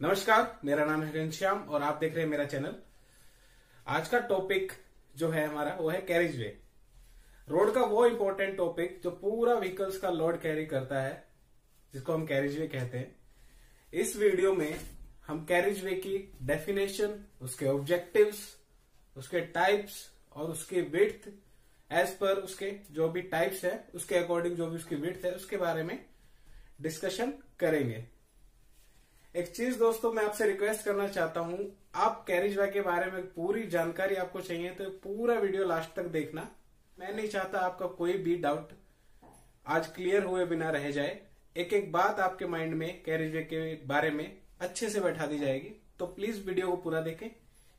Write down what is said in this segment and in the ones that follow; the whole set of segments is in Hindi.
नमस्कार, मेरा नाम है घनश्याम और आप देख रहे हैं मेरा चैनल। आज का टॉपिक जो है हमारा, वो है कैरिज वे रोड का वो इंपॉर्टेंट टॉपिक जो पूरा व्हीकल्स का लोड कैरी करता है, जिसको हम कैरिज वे कहते हैं। इस वीडियो में हम कैरिज वे की डेफिनेशन उसके ऑब्जेक्टिव्स उसके टाइप्स और उसकी विड्थ एज पर उसके जो भी टाइप्स है, उसके अकॉर्डिंग जो भी उसकी विड्थ है, उसके बारे में डिस्कशन करेंगे। एक चीज़ दोस्तों मैं आपसे रिक्वेस्ट करना चाहता हूँ, आप कैरिज वे के बारे में पूरी जानकारी आपको चाहिए तो पूरा वीडियो लास्ट तक देखना। मैं नहीं चाहता आपका कोई भी डाउट आज क्लियर हुए बिना रह जाए। एक एक बात आपके माइंड में कैरिज वे के बारे में अच्छे से बैठा दी जाएगी। तो प्लीज़ वीडियो को पूरा देखें।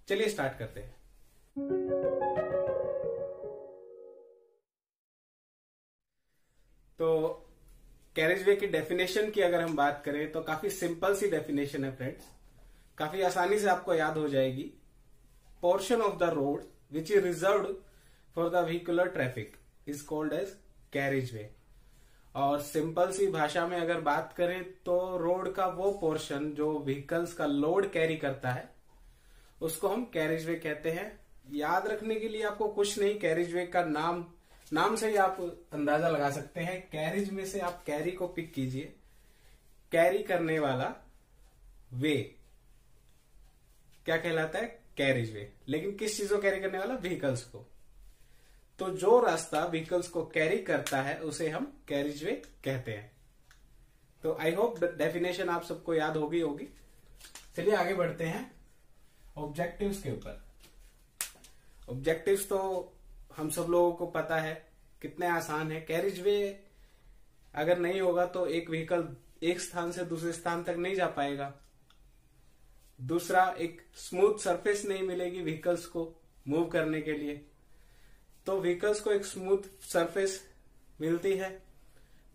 चलिए स्टार्ट करते हैं। तो कैरेज वे की डेफिनेशन की अगर हम बात करें तो काफ़ी सिंपल सी डेफिनेशन है फ्रेंड्स काफ़ी आसानी से आपको याद हो जाएगी. Portion of the road which is reserved for the vehicular traffic is called as carriage way और सिंपल सी भाषा में अगर बात करें तो रोड का वो पोर्शन जो व्हीकल्स का लोड कैरी करता है, उसको हम कैरेज वे कहते हैं. याद रखने के लिए आपको कुछ नहीं कैरेज वे का नाम नाम से ही आप अंदाज़ा लगा सकते हैं। कैरिज में से आप कैरी को पिक कीजिए। कैरी करने वाला वे क्या कहलाता है? कैरिज वे लेकिन किस चीज़ को कैरी करने वाला? व्हीकल्स को। तो जो रास्ता व्हीकल्स को कैरी करता है, उसे हम कैरिज वे कहते हैं। तो आई होप डेफिनेशन आप सबको याद होगी होगी। चलिए आगे बढ़ते हैं। ऑब्जेक्टिव्स के ऊपर। ऑब्जेक्टिव्स तो हम सब लोगों को पता है कितने आसान है। कैरिज वे अगर नहीं होगा तो एक व्हीकल एक स्थान से दूसरे स्थान तक नहीं जा पाएगा। दूसरा, एक स्मूथ सरफेस नहीं मिलेगी व्हीकल्स को मूव करने के लिए। तो व्हीकल्स को एक स्मूथ सरफेस मिलती है।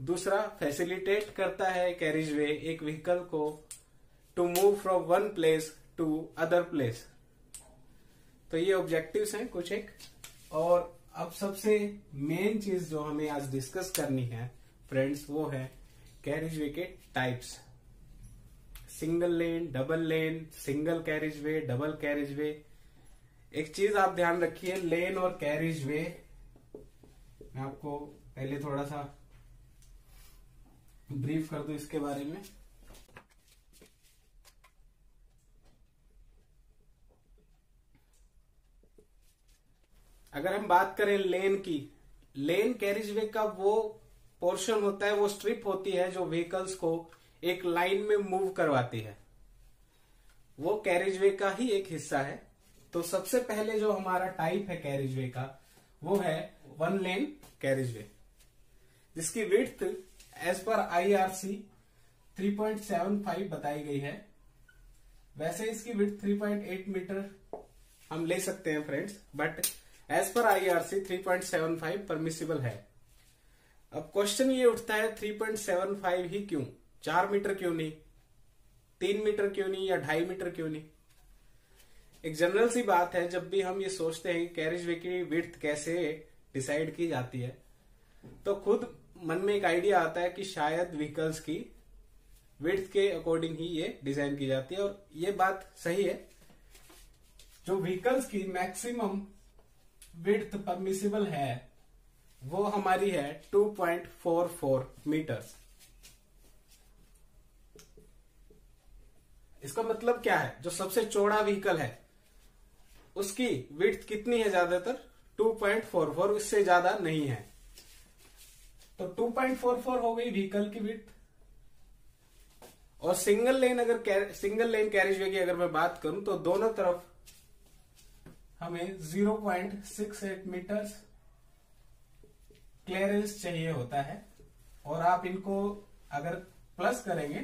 दूसरा फैसिलिटेट करता है कैरिज वे एक व्हीकल को to move from one place to other place तो ये ऑब्जेक्टिव्स हैं कुछ एक। और अब सबसे मेन चीज़ जो हमें आज डिस्कस करनी है फ्रेंड्स वो है कैरिज वे के types single lane double lane single carriage way double carriage way एक चीज़ आप ध्यान रखिए लेन और कैरिज वे मैं आपको पहले थोड़ा सा ब्रीफ कर दू इसके बारे में. अगर हम बात करें लेन की, लेन कैरिज वे का वो पोर्शन होता है, वो स्ट्रिप होती है जो व्हीकल्स को एक लाइन में मूव करवाती है। वो कैरिज वे का ही एक हिस्सा है। तो सबसे पहले जो हमारा टाइप है कैरिज वे का, वो है वन लेन कैरिज वे जिसकी विड्थ एज पर आईआरसी 3.75 बताई गई है। वैसे इसकी विड्थ 3.8 मीटर हम ले सकते हैं friends but as per IRC 3.75 permissible है। अब क्वेश्चन ये उठता है 3.75 ही क्यों? चार मीटर क्यों नहीं? तीन मीटर क्यों नहीं या ढाई मीटर क्यों नहीं? एक जनरल सी बात है, जब भी हम ये सोचते हैं कैरिज वे की विड्थ कैसे डिसाइड की जाती है तो खुद मन में एक आइडिया आता है कि शायद व्हीकल्स की विड्थ के अकॉर्डिंग ही ये डिज़ाइन की जाती है और ये बात सही है। जो व्हीकल्स की मैक्सिमम विड्थ परमिसिबल है, वो हमारी है 2.44 मीटर इसका मतलब क्या है? जो सबसे चौड़ा व्हीकल है, उसकी विड्थ कितनी है ज़्यादातर? 2.44 इससे ज़्यादा नहीं है। तो 2.44 हो गई व्हीकल की विड्थ और सिंगल लेन अगर सिंगल लेन कैरिज वे की अगर मैं बात करूँ तो दोनों तरफ़ हमें 0.68 मीटर्स क्लियरेंस चाहिए होता है। और आप इनको अगर प्लस करेंगे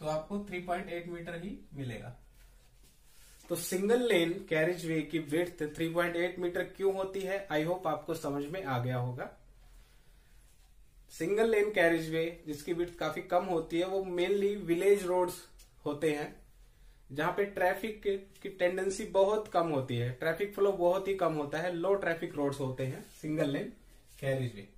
तो आपको 3.8 मीटर ही मिलेगा। तो सिंगल लेन कैरिज वे की विड्थ 3.8 मीटर क्यों होती है? आई होप आपको समझ में आ गया होगा। सिंगल लेन कैरिज वे जिसकी विड्थ काफ़ी कम होती है, वो मेनली विलेज रोड्स होते हैं, जहाँ पे ट्रैफ़िक की टेंडेंसी बहुत कम होती है। ट्रैफ़िक फ्लो बहुत ही कम होता है लो ट्रैफ़िक रोड्स होते हैं सिंगल लेन कैरिज वे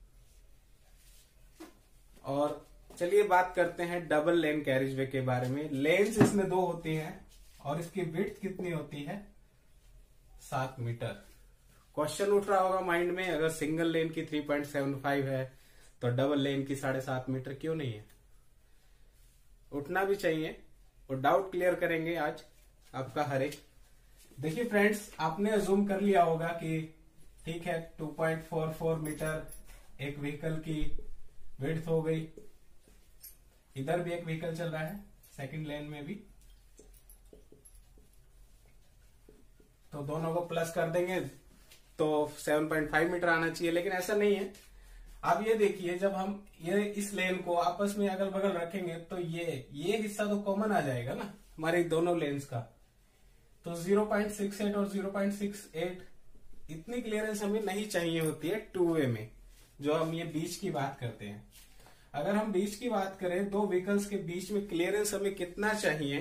और चलिए बात करते हैं डबल लेन कैरिज वे के बारे में। लेन्स इसमें दो होती हैं, और इसकी विड्थ कितनी होती है? सात मीटर। क्वेश्चन उठ रहा होगा माइंड में, अगर सिंगल लेन की 3.75 है तो डबल लेन की साढ़े सात मीटर क्यों नहीं है? उठना भी चाहिए और डाउट क्लियर करेंगे आज आपका हर एक। देखिए फ्रेंड्स आपने जूम कर लिया होगा कि ठीक है 2.44 मीटर एक व्हीकल की विड्थ हो गई। इधर भी एक व्हीकल चल रहा है सेकंड लेन में भी। तो दोनों को प्लस कर देंगे तो 7.5 मीटर आना चाहिए, लेकिन ऐसा नहीं है। अब ये देखिए, जब हम ये इस लेन को आपस में अगल बगल रखेंगे तो ये ये हिस्सा तो कॉमन आ जाएगा ना, हमारे दोनों लेन्स का। तो 0.68 और 0.68 इतनी क्लियरेंस हमें नहीं चाहिए होती है टू वे में, जो हम ये बीच की बात करते हैं। अगर हम बीच की बात करें, दो व्हीकल्स के बीच में क्लियरेंस हमें कितना चाहिए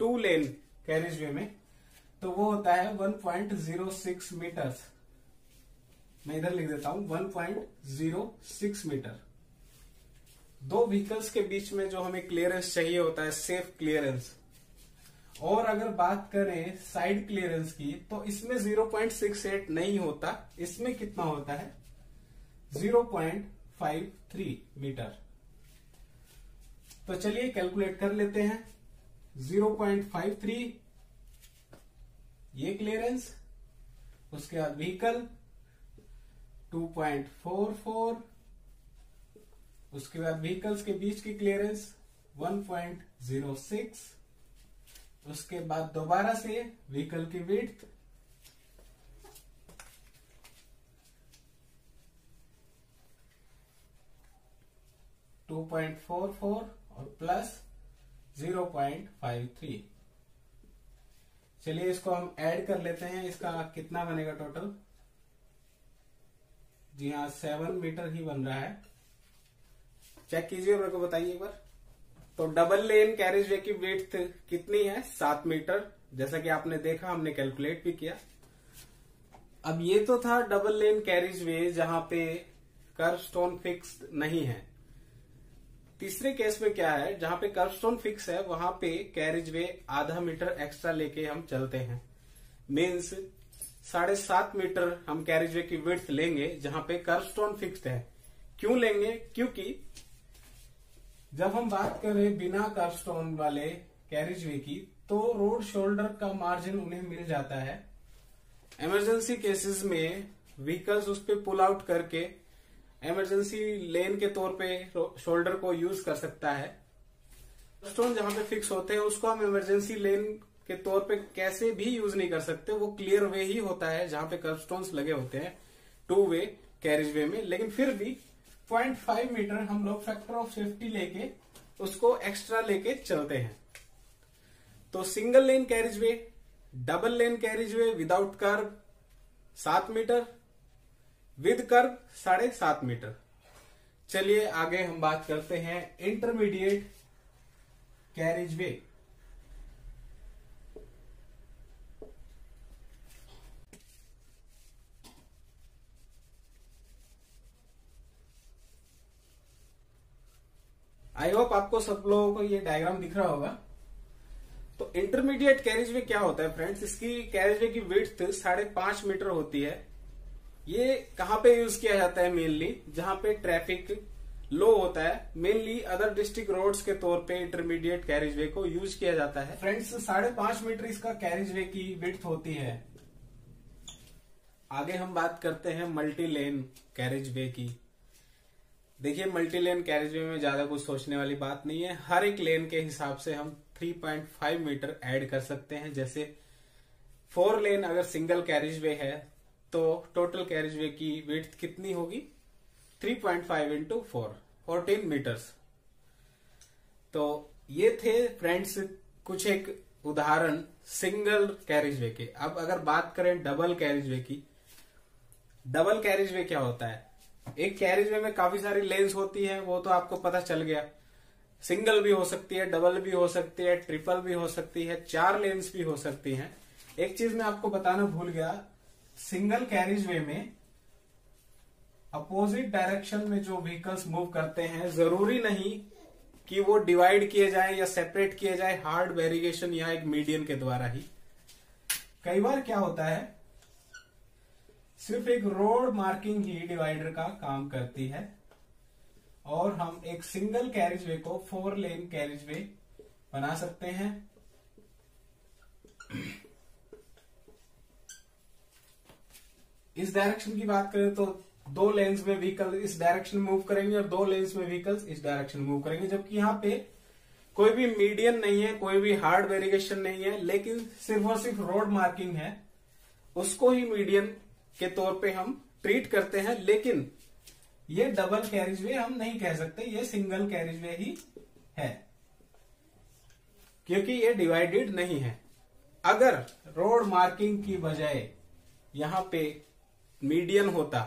टू लेन कैरिज वे में तो वो होता है 1.06 मीटर मैं इधर लिख देता हूँ 1.06 मीटर दो व्हीकल्स के बीच में जो हमें क्लियरेंस चाहिए होता है सेफ़ क्लियरेंस और अगर बात करें साइड क्लियरेंस की तो इसमें 0.68 नहीं होता, इसमें कितना होता है? 0.53 मीटर तो चलिए कैलकुलेट कर लेते हैं. 0.53 ये क्लियरेंस उसके बाद व्हीकल 2.44 उसके बाद व्हीकल्स के बीच की क्लियरेंस 1.06 उसके बाद दोबारा से व्हीकल की width two point four four और plus zero point five three चलिए इसको हम ऐड कर लेते हैं, इसका कितना बनेगा टोटल जी हाँ सेवन मीटर ही बन रहा है। चेक कीजिए, मेरे को बताइए एक बार। तो डबल लेन कैरेज वे की वेट कितनी है? सात मीटर जैसा कि आपने देखा, हमने कैलकुलेट भी किया। अब ये तो था डबल लेन कैरिज वे जहाँ पे कर्व स्टोन फिक्स नहीं है। तीसरे केस में क्या है? जहाँ पे कर्व स्टोन फिक्स है, वहाँ पे कैरिज वे आधा मीटर एक्स्ट्रा लेके हम चलते हैं। मीन्स साढ़े सात मीटर हम कैरिज वे की विड्थ लेंगे, जहाँ पे कर्व स्टोन फिक्स है। क्यों लेंगे? क्योंकि जब हम बात करें बिना कर्व स्टोन वाले कैरिज वे की तो रोड शोल्डर का मार्जिन उन्हें मिल जाता है। इमरजेंसी केसेस में व्हीकल्स उस पर पुल आउट करके इमरजेंसी लेन के तौर पे शोल्डर को यूज़ कर सकता है। स्टोन जहाँ पे फिक्स होते हैं, उसको हम इमरजेंसी लेन के तौर पे कैसे भी यूज़ नहीं कर सकते, वो क्लियर वे ही होता है जहाँ पे कर्व स्टोन्स लगे होते हैं टू वे कैरिज वे में। लेकिन फिर भी 0.5 मीटर हम लोग फैक्टर ऑफ़ सेफ्टी लेके उसको एक्स्ट्रा लेके चलते हैं। तो single lane carriage way double lane carriage way without kerb सात मीटर विद कर्व साढ़े सात मीटर चलिए आगे हम बात करते हैं intermediate carriage way I hope आपको सब लोगों को ये डायग्राम दिख रहा होगा। तो इंटरमीडिएट कैरिज वे क्या होता है फ्रेंड्स इसकी कैरिज वे की विड्थ साढ़े पाँच मीटर होती है। ये कहाँ पे यूज़ किया जाता है मेनली जहाँ पे ट्रैफ़िक लो होता है। मेनली अदर डिस्ट्रिक्ट रोड्स के तौर पे इंटरमीडिएट कैरिज वे को यूज़ किया जाता है। फ्रेंड्स साढ़े पाँच मीटर इसका कैरिज वे की विड्थ होती है। आगे हम बात करते हैं मल्टी लेन कैरिज वे की। देखिए मल्टी लेन कैरिज में ज़्यादा कुछ सोचने वाली बात नहीं है। हर एक लेन के हिसाब से हम 3.5 मीटर ऐड कर सकते हैं। जैसे फोर लेन अगर सिंगल कैरिज वे है तो टोटल कैरिज वे की विड्थ कितनी होगी? 3.5 point five into four fourteen metres तो ये थे फ्रेंड्स कुछ एक उदाहरण सिंगल कैरिज वे के। अब अगर बात करें डबल कैरिज वे की डबल कैरिज वे क्या होता है? एक कैरिज वे में काफ़ी सारी लेंस होती है, वो तो आपको पता चल गया। सिंगल भी हो सकती है डबल भी हो सकती है ट्रिपल भी हो सकती है, चार लेंस भी हो सकती हैं। एक चीज़ मैं आपको बताना भूल गया सिंगल कैरिज वे में अपोजिट डायरेक्शन में जो व्हीकल्स मूव करते हैं, ज़रूरी नहीं कि वो डिवाइड किए जाए या सेपरेट किए जाए हार्ड वेरिगेशन या एक मीडियन के द्वारा ही। कई बार क्या होता है सिर्फ़ एक रोड मार्किंग ही डिवाइडर का काम करती है और हम एक सिंगल कैरिज वे को फोर लेन कैरिज वे बना सकते हैं। इस डायरेक्शन की बात करें तो दो लेन्स में व्हीकल इस डायरेक्शन मूव करेंगे और दो लेन्स में व्हीकल्स इस डायरेक्शन मूव करेंगे, जबकि यहाँ पे कोई भी मीडियन नहीं है, कोई भी हार्ड वेरिएशन नहीं है, लेकिन सिर्फ़ और सिर्फ़ रोड मार्किंग है, उसको ही मीडियन के तौर पे हम ट्रीट करते हैं, लेकिन ये डबल कैरिज वे हम नहीं कह सकते, ये सिंगल कैरिज वे ही है। क्योंकि ये डिवाइडेड नहीं है। अगर रोड मार्किंग की बजाय यहाँ पे मीडियन होता,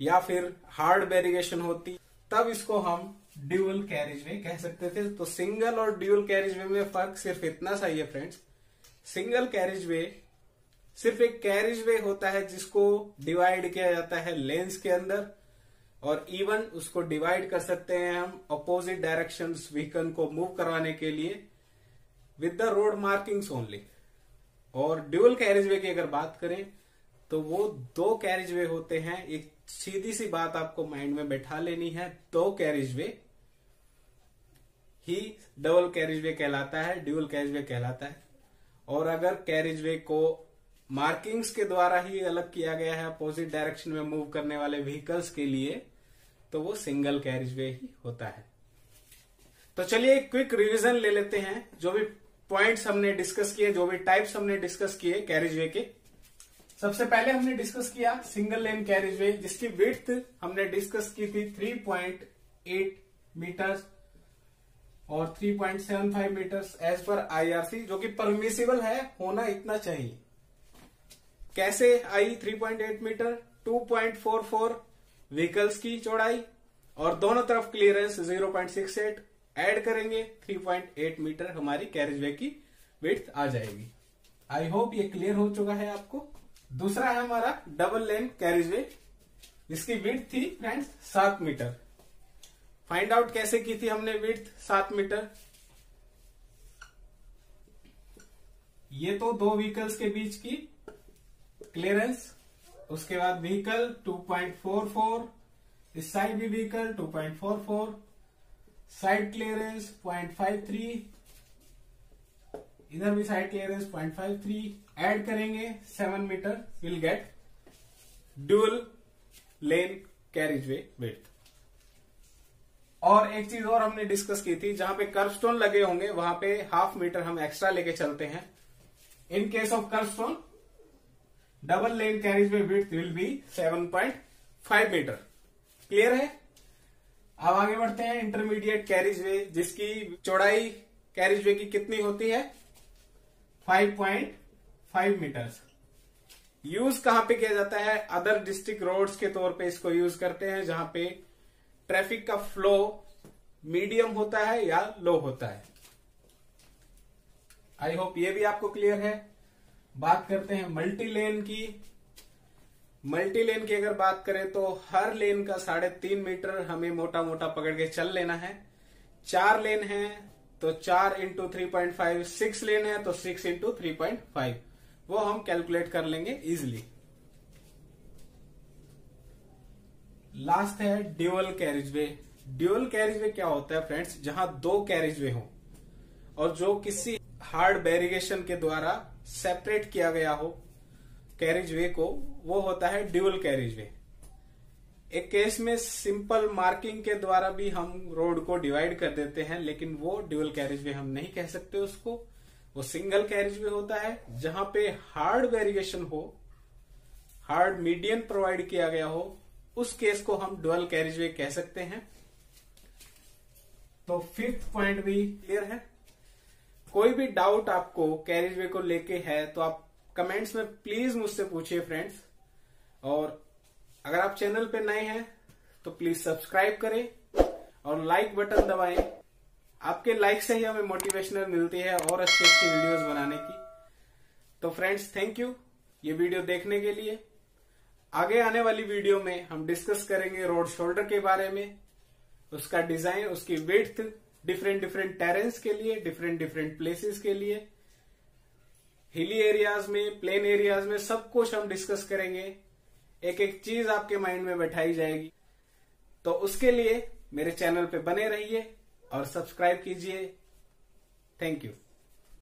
या फिर हार्ड वेरिएशन होती, तब इसको हम ड्यूअल कैरिज वे कह सकते थे। तो सिंगल और ड्यूअल कैरिज वे में फ़र्क सिर्फ़ इतना सा ही है फ्रेंड्स सिंगल कैरिज वे सिर्फ़ एक कैरिज वे होता है जिसको डिवाइड किया जाता है लेंस के अंदर, और इवन उसको डिवाइड कर सकते हैं हम अपोजिट डायरेक्शन व्हीकल को मूव करवाने के लिए with the road markings only और ड्यूअल कैरिज वे की अगर बात करें तो वो दो कैरिज वे होते हैं। एक सीधी सी बात आपको माइंड में बैठा लेनी है, दो कैरिज वे ही डबल कैरिज वे कहलाता है ड्यूअल कैरिज वे कहलाता है। और अगर कैरिज वे को मार्किंग्स के द्वारा ही अलग किया गया है अपोजिट डायरेक्शन में मूव करने वाले व्हीकल्स के लिए तो वो सिंगल कैरिज वे ही होता है। तो चलिए क्विक रिवीजन ले लेते हैं। जो भी पॉइंट्स हमने डिस्कस किए, जो भी टाइप्स हमने डिस्कस किए कैरिज वे के। सबसे पहले हमने डिस्कस किया सिंगल लेन कैरिज वे, जिसकी विड्थ हमने डिस्कस की थी 3.8 मीटर्स और 3.75 मीटर्स एज पर आईआरसी जो कि परमिसिबल है, होना इतना चाहिए। कैसे आई 3.8 मीटर 2.44 व्हीकल्स की चौड़ाई, और दोनों तरफ़ क्लियरेंस 0.68 ऐड करेंगे 3.8 मीटर हमारी कैरिज वे की विड्थ आ जाएगी। आई होप ये क्लियर हो चुका है आपको। दूसरा है हमारा डबल लेन कैरिज वे जिसकी विड्थ थी फ्रेंड्स सात मीटर। फाइंड आउट कैसे की थी हमने विड्थ सात मीटर। ये तो दो व्हीकल्स के बीच की क्लियरेंस उसके बाद व्हीकल 2.44 इस साइड भी व्हीकल 2.44 साइड क्लियरेंस 0.53 इधर भी साइड क्लियरेंस 0.53 ऐड करेंगे 7 metre will get dual lane carriage way with और एक चीज़ और हमने डिस्कस की थी, जहाँ पे कर्व स्टोन लगे होंगे, वहाँ पे हाफ़ मीटर हम एक्स्ट्रा लेके चलते हैं. In case of kerb stone double lane carriage way with will be 7.5 metre clear है? अब आगे बढ़ते हैं इंटरमीडिएट कैरिज वे जिसकी चौड़ाई कैरिज वे की कितनी होती है? 5.5 मीटर्स यूज़ कहाँ पे किया जाता है? अदर डिस्ट्रिक्ट रोड्स के तौर पे इसको यूज़ करते हैं, जहाँ पे ट्रैफ़िक का फ्लो मीडियम होता है या लो होता है। आई होप ये भी आपको क्लियर है। बात करते हैं मल्टी लेन की। मल्टी लेन की अगर बात करें तो हर लेन का साढ़े तीन मीटर हमें मोटा मोटा पकड़ के चल लेना है। चार लेन है तो चार into three point five six lane है तो six into three point five वो हम कैलकुलेट कर लेंगे इजिली लास्ट है dual carriage way dual carriage way क्या होता है फ्रेंड्स जहाँ दो कैरिज वे हो। और जो किसी हार्ड बैरिगेशन के द्वारा सेपरेट किया गया हो कैरिज वे को, वो होता है ड्यूअल कैरिज वे एक केस में सिंपल मार्किंग के द्वारा भी हम रोड को डिवाइड कर देते हैं, लेकिन वो ड्यूअल कैरिज वे हम नहीं कह सकते उसको. वो सिंगल कैरिज वे होता है, जहाँ पे हार्ड वेरिएशन हो हार्ड मीडियन प्रोवाइड किया गया हो, उस केस को हम डुअल कैरिज वे कह सकते हैं. तो फिफ्थ पॉइंट भी क्लियर है? कोई भी डाउट आपको कैरिज वे को लेके है तो आप कमेंट्स में प्लीज़ मुझसे पूछिए फ्रेंड्स और अगर आप चैनल पे नए हैं तो प्लीज़ सब्सक्राइब करें और लाइक बटन दबाएँ। आपके लाइक से ही हमें मोटिवेशनल मिलती है और अच्छी अच्छी वीडियोस बनाने की। तो फ्रेंड्स थैंक यू ये वीडियो देखने के लिए। आगे आने वाली वीडियो में हम डिस्कस करेंगे रोड शोल्डर के बारे में, उसका डिज़ाइन उसकी विड्थ डिफरेंट डिफरेंट टेरेंस के लिए डिफरेंट डिफरेंट प्लेसेस के लिए। हिली एरियाज़ में प्लेन एरियाज़ में सब कुछ हम डिस्कस करेंगे। एक एक चीज़ आपके माइंड में बैठाई जाएगी। तो उसके लिए मेरे चैनल पे बने रहिए और सब्सक्राइब कीजिए। Thank you